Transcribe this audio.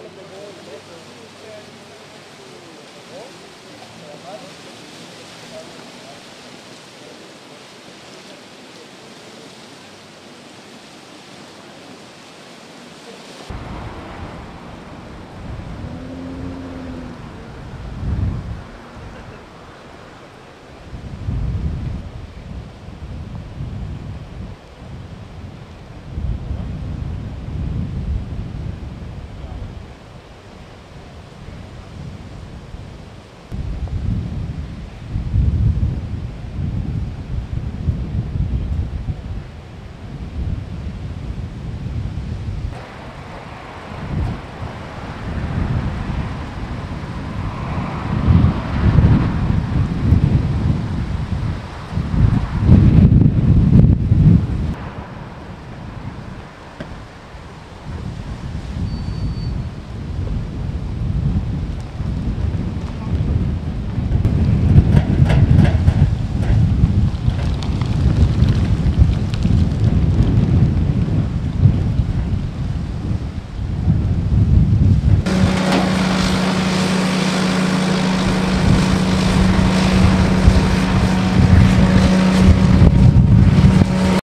one of the more important